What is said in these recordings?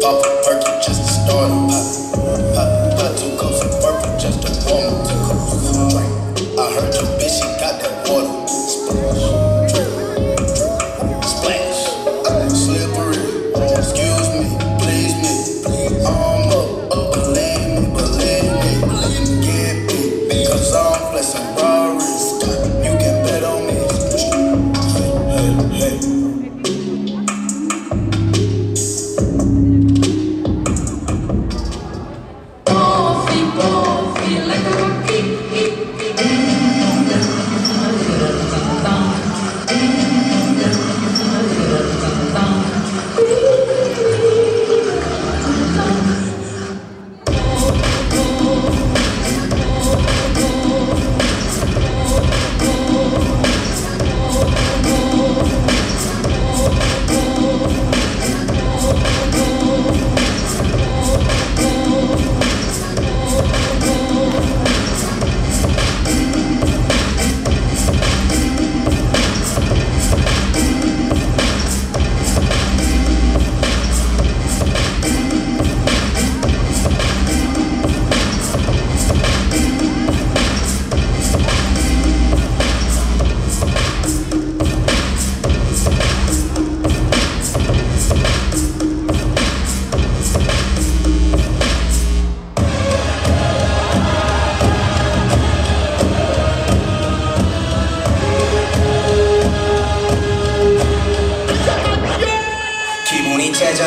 Pop a perky just to start 'em. Pop, pop, two cups of purple just to warm of drink. I heard your bitch, she got that water. Splash, drip, drip, splash. Slippery. Excuse me. 기분이 째져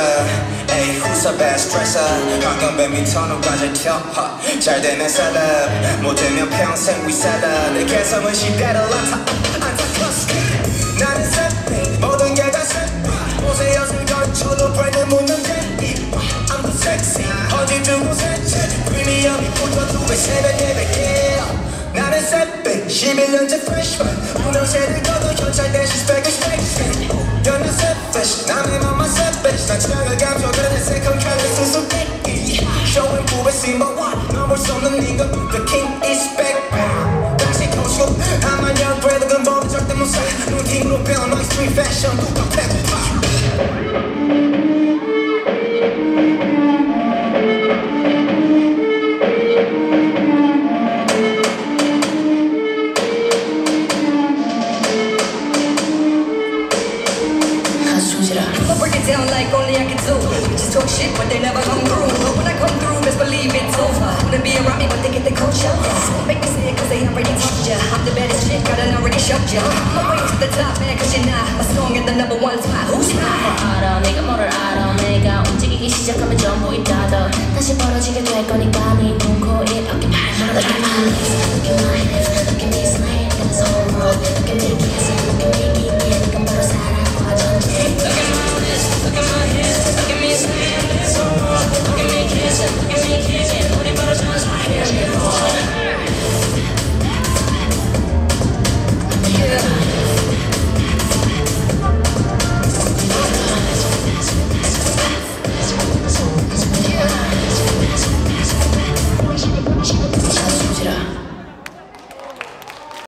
에이 후섭에 스트레스 환경 배민턴으로 가져 켜 잘되면 셀럽 못되면 평생 위셀러 내 개성은 시대를 나타 안타깝게 나는 셋비 모든 게 다 셋비 옷에 여성 전초로 브랜드 묻는 댄디 I'm the sexy 어디 두고 셋째 프리미엄이 붙어두배 세배 네배 나는 셋비 11년째 freshman one 넘을 수 없는 네가 The king is back 당시 도시고 한만년 그래도 근본은 절대 못사 눈팅으로 배운 너의 street fashion 누가 배고파 I'll break it down like only I can do. Bitches talk shit, but they never come through. But when I come through, To the top, man, cause you're not. My song in the number one spot. Who's not? 알아 내가 뭐를 알아 내가 움직이기 시작하면 전부 있다 더 다시 벌어지게 될 거니까 네 눈코 입